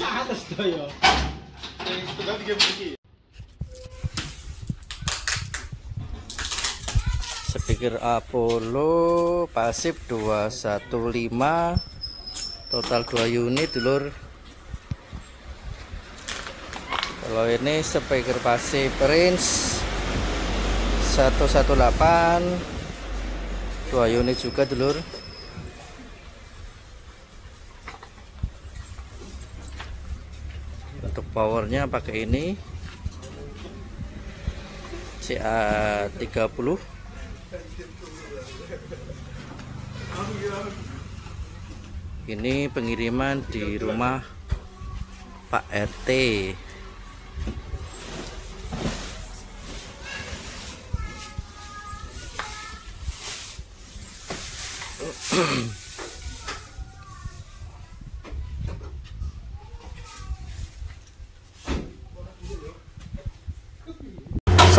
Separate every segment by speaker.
Speaker 1: kali tapi 100 sedaya.
Speaker 2: Sing begini.
Speaker 3: speaker Apollo pasif 215 total 2 unit dulur kalau ini speaker pasif range 118 2 unit juga dulur powernya pakai ini. CA 30 ini pengiriman di rumah Pak RT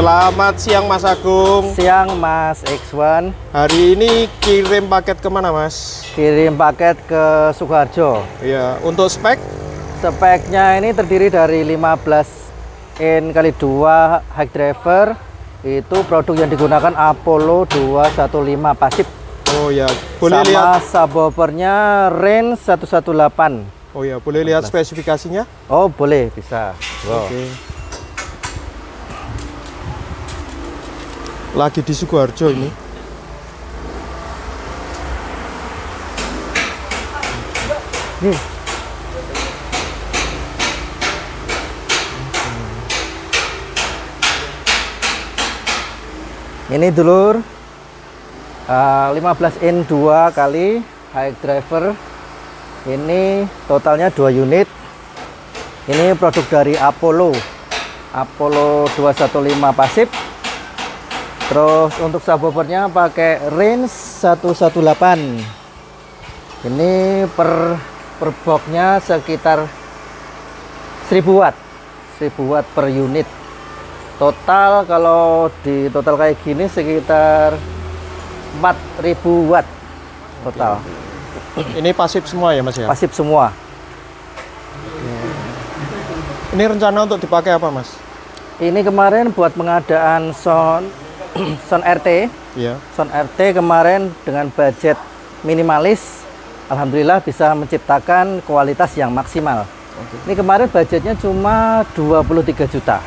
Speaker 2: Selamat siang Mas Agung.
Speaker 3: siang Mas X1
Speaker 2: Hari ini kirim paket ke mana Mas?
Speaker 3: kirim paket ke Sukoharjo
Speaker 2: Iya, untuk spek
Speaker 3: speknya ini terdiri dari 15 in kali 2 high driver itu produk yang digunakan Apollo 215 pasif
Speaker 2: Oh ya, boleh
Speaker 3: sama
Speaker 2: lihat.
Speaker 3: subwoofernya range 118
Speaker 2: Oh ya, boleh lihat spesifikasinya?
Speaker 3: oh boleh bisa wow.
Speaker 2: Oke. Lagi di Sukoharjo ini.
Speaker 3: Nih. Ini dulur uh, 15 in 2 kali high driver. Ini totalnya 2 unit. Ini produk dari Apollo. Apollo 215 pasif. Terus untuk subwoofernya pakai range 118 ini per per boxnya sekitar 1000 watt. 1000 watt per unit. Total kalau di total kayak gini sekitar 4000 watt total.
Speaker 2: Ini pasif semua ya Mas ya?
Speaker 3: pasif semua.
Speaker 2: Ini rencana untuk dipakai apa Mas?
Speaker 3: ini kemarin buat pengadaan sound sound RT
Speaker 2: Iya.
Speaker 3: sound RT kemarin dengan budget minimalis Alhamdulillah bisa menciptakan kualitas yang maksimal ini kemarin budgetnya cuma 23 juta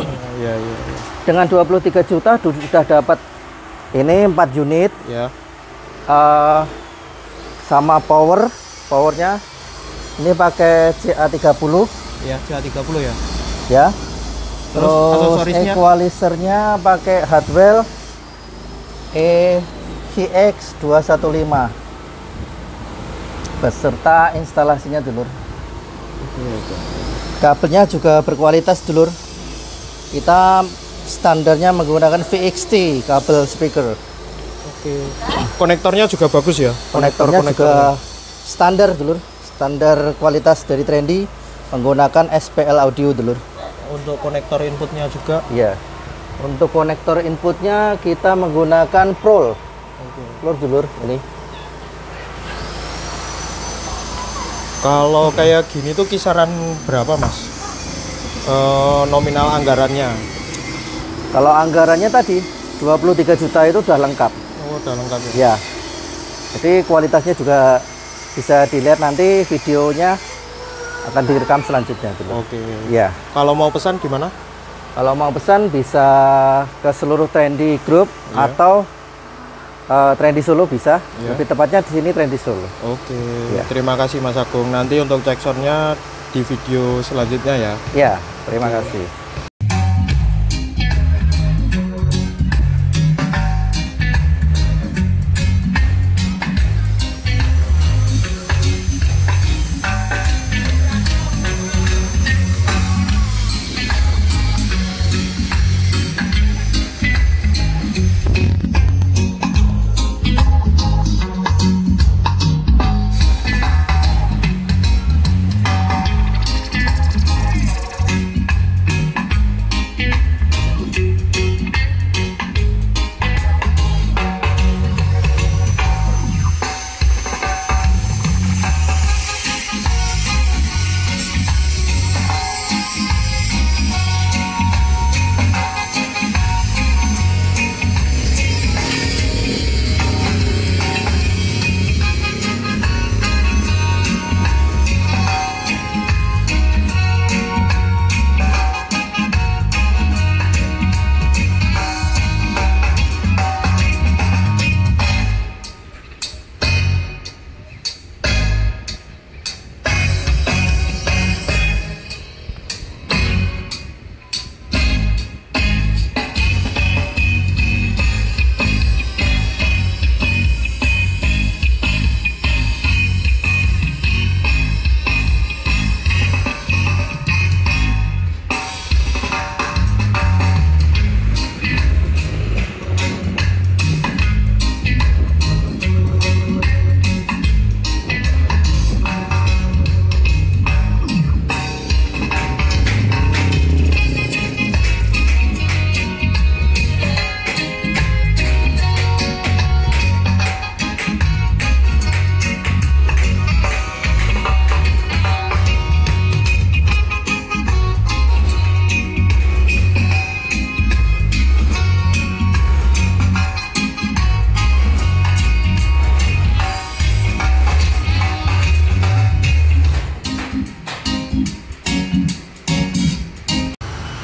Speaker 2: Oh, iya iya. iya.
Speaker 3: dengan 23 juta sudah dapat ini 4 unit
Speaker 2: Ya.
Speaker 3: eh, sama power powernya ini pakai CA30
Speaker 2: Ya, CA30 ya.
Speaker 3: ya
Speaker 2: Terus
Speaker 3: terus equalizernya pakai Hardwell ECX 215 beserta instalasinya dulur. Kabelnya juga berkualitas dulur. Kita standarnya menggunakan VXT kabel speaker.
Speaker 2: Oke. Konektornya juga bagus ya.
Speaker 3: konektornya juga standar dulur. Standar kualitas dari Trendy menggunakan SPL audio dulur
Speaker 2: Untuk konektor inputnya juga.
Speaker 3: iya untuk konektor inputnya kita menggunakan Prol Prol dulur ini
Speaker 2: Kalau kayak gini tuh kisaran berapa mas? Eh, nominal anggarannya?
Speaker 3: kalau anggarannya tadi 23 juta itu sudah lengkap
Speaker 2: Oh, udah lengkap ya.
Speaker 3: ya jadi kualitasnya juga bisa dilihat nanti videonya akan direkam selanjutnya dulu
Speaker 2: Oke.
Speaker 3: ya
Speaker 2: Kalau mau pesan gimana?
Speaker 3: Kalau mau pesan bisa ke seluruh Trendy Group
Speaker 2: Iya.
Speaker 3: atau eh, Trendy Solo bisa.
Speaker 2: Iya.
Speaker 3: Lebih tepatnya di sini Trendy Solo.
Speaker 2: Oke.
Speaker 3: Ya.
Speaker 2: Terima kasih Mas Agung. Nanti untuk cek soundnya di video selanjutnya ya.
Speaker 3: Ya, terima kasih.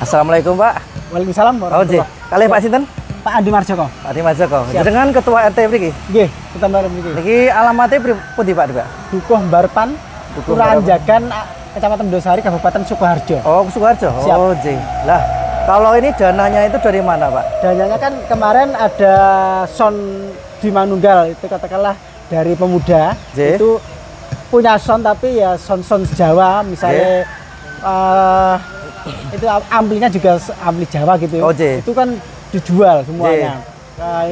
Speaker 3: Assalamualaikum Pak.
Speaker 1: Waalaikumsalam
Speaker 3: Oh, Kali Pak Sinten?
Speaker 1: Pak Andi Marjoko.
Speaker 3: Pak Dimas Joko.
Speaker 1: Siap.
Speaker 3: Dengan ketua RT mriki.
Speaker 1: Nggih, kita bareng iki.
Speaker 3: Niki alamatnya pri- pundi Pak, Pak?
Speaker 1: Dukuh Barpan,
Speaker 3: Dukuh
Speaker 1: Kelurahan
Speaker 3: Barpan.
Speaker 1: Jagan, Kecamatan Dosari, Kabupaten Sukoharjo.
Speaker 3: Oh, Sukoharjo.
Speaker 1: Siap.
Speaker 3: Oh, J. Lah, kalau ini dananya itu dari mana, Pak?
Speaker 1: Dananya kan kemarin ada son di Manunggal itu katakanlah dari pemuda
Speaker 3: J.
Speaker 1: itu punya son tapi ya son-son Jawa misalnya eh, itu am- amplinya juga ampli Jawa gitu.
Speaker 3: Oh, J.
Speaker 1: Itu kan dijual semuanya. Nah,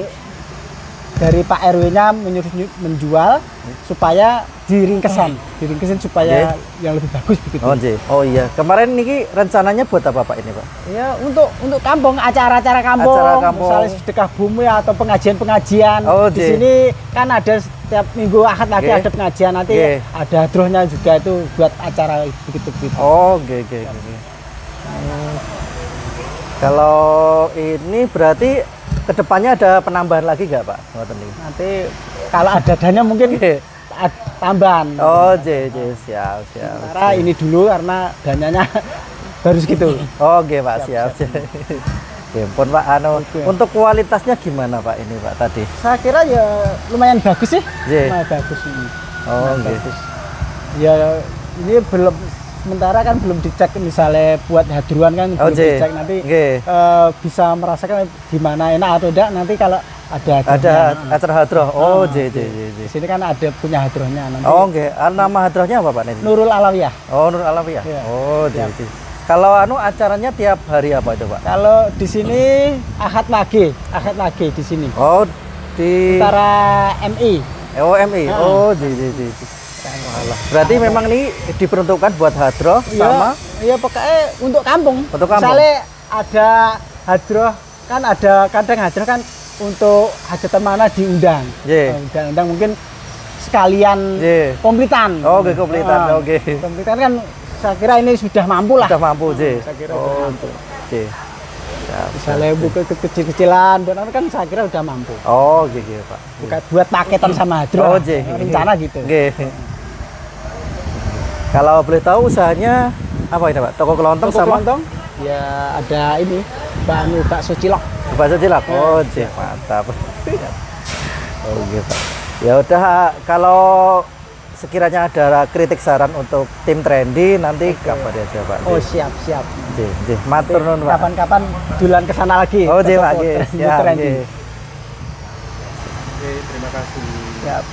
Speaker 1: dari Pak RW-nya menyuruh nyu- menjual supaya diringkesan, diringkesin supaya yang lebih bagus begitu.
Speaker 3: Oh, J. Oh iya. Kemarin niki rencananya buat apa, Pak ini, Pak?
Speaker 1: Ya untuk untuk kampung acara-acara kampung,
Speaker 3: Acara kampung.
Speaker 1: misalnya sedekah bumi atau pengajian-pengajian.
Speaker 3: Oh,
Speaker 1: di sini kan ada setiap minggu ahad lagi ada pengajian nanti
Speaker 3: Oke.
Speaker 1: ada drohnya juga itu buat acara begitu begitu.
Speaker 3: Oh, oke oke oke. Hmm. Kalau ini berarti ke depannya ada penambahan lagi nggak Pak?
Speaker 1: Nanti kalau ada dana mungkin tambahan.
Speaker 3: Oh, J J siap siap.
Speaker 1: Sementara ini dulu karena dananya baru segitu.
Speaker 3: Oke Pak siap. Oke, pun Pak anu
Speaker 1: Oke.
Speaker 3: untuk kualitasnya gimana Pak ini Pak tadi?
Speaker 1: Saya kira ya lumayan bagus sih.
Speaker 3: J.
Speaker 1: Lumayan bagus ini.
Speaker 3: Oh,
Speaker 1: Lumayan
Speaker 3: oke.
Speaker 1: bagus. Ya ini belum sementara kan belum dicek misalnya buat hadruan kan
Speaker 3: Oh,
Speaker 1: belum
Speaker 3: J.
Speaker 1: dicek nanti
Speaker 3: Oke.
Speaker 1: eh, bisa merasakan gimana enak atau tidak nanti kalau ada
Speaker 3: Ada acara hadroh. Oh, J J J
Speaker 1: sini kan ada punya hadrohnya nanti
Speaker 3: Oh, oke. Ah, Nama hadrohnya apa Pak ini?
Speaker 1: Nurul Alawiyah
Speaker 3: Oh, Nur Alawiyah.
Speaker 1: Iya.
Speaker 3: Oh, J. J. Kalau anu acaranya tiap hari apa itu Pak?
Speaker 1: kalau di sini ahad lagi ahad lagi di sini
Speaker 3: Oh, di
Speaker 1: antara MI
Speaker 3: OMI.
Speaker 1: Ah.
Speaker 3: Oh, J J J. Walah. Berarti memang ini diperuntukkan buat hadroh sama
Speaker 1: iya pokoknya untuk kampung
Speaker 3: Untuk kampung.
Speaker 1: misalnya ada hadroh kan ada kadang hadroh kan untuk hajatan mana diundang. Eh, undang-undang mungkin sekalian
Speaker 3: J.
Speaker 1: komplitan
Speaker 3: Oh, oke, komplitan.
Speaker 1: Ah,
Speaker 3: Oke.
Speaker 1: komplitan kan saya kira ini sudah mampu lah
Speaker 3: Sudah mampu, J.
Speaker 1: saya kira
Speaker 3: Oh,
Speaker 1: sudah mampu.
Speaker 3: J. Siap,
Speaker 1: misalnya buka ke kecil-kecilan apa kan saya kira sudah mampu
Speaker 3: Oh, oke, oke, Pak.
Speaker 1: buka buat paketan sama hadroh
Speaker 3: Oh, J.
Speaker 1: rencana gitu
Speaker 3: Oke. Kalau boleh tahu usahanya apa ini, Pak? Toko kelontong
Speaker 1: Toko
Speaker 3: sama
Speaker 1: kelontong, ya ada ini bakmi bakso cilok
Speaker 3: bakso cilak.
Speaker 1: Iya.
Speaker 3: Oh, J. Mantap. Oh, gitu. Ya udah kalau sekiranya ada kritik saran untuk tim trendy nanti kabari aja, Pak.
Speaker 1: oh siap siap
Speaker 3: J. J. Matur nuwun, Pak.
Speaker 1: kapan-kapan dulan ke sana lagi
Speaker 3: Oh,
Speaker 1: ke
Speaker 3: J, Pak.
Speaker 1: toko
Speaker 3: J.
Speaker 1: Trend-
Speaker 3: Siap,
Speaker 1: Trendy.
Speaker 2: Oke, terima kasih.
Speaker 1: Siap.